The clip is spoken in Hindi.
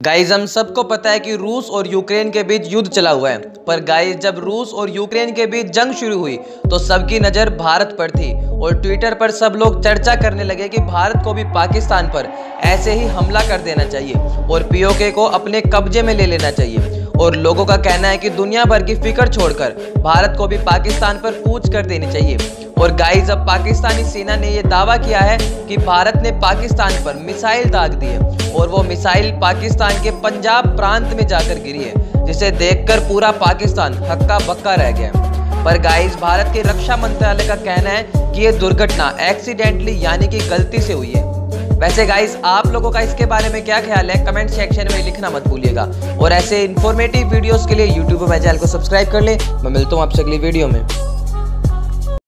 गाइज़ हम सबको पता है कि रूस और यूक्रेन के बीच युद्ध चला हुआ है। पर गाइज़ जब रूस और यूक्रेन के बीच जंग शुरू हुई तो सबकी नज़र भारत पर थी और ट्विटर पर सब लोग चर्चा करने लगे कि भारत को भी पाकिस्तान पर ऐसे ही हमला कर देना चाहिए और पीओके को अपने कब्जे में ले लेना चाहिए। और लोगों का कहना है कि दुनिया भर की फ़िक्र छोड़कर भारत को भी पाकिस्तान पर कूच कर देनी चाहिए। और गाइज़ अब पाकिस्तानी सेना ने यह दावा किया है कि भारत ने पाकिस्तान पर मिसाइल दाग दी है और वो मिसाइल पाकिस्तान के पंजाब प्रांत में जाकर गिरी है, जिसे देखकर पूरा पाकिस्तान हक्का बक्का रह गया पर गाइज़ भारत के रक्षा मंत्रालय का कहना है कि यह दुर्घटना एक्सीडेंटली यानी कि गलती से हुई है। वैसे गाइस आप लोगों का इसके बारे में क्या ख्याल है? कमेंट सेक्शन में लिखना मत भूलिएगा। और ऐसे इन्फॉर्मेटिव वीडियोस के लिए यूट्यूब चैनल को सब्सक्राइब कर ले। मैं मिलता हूँ आपसे अगली वीडियो में।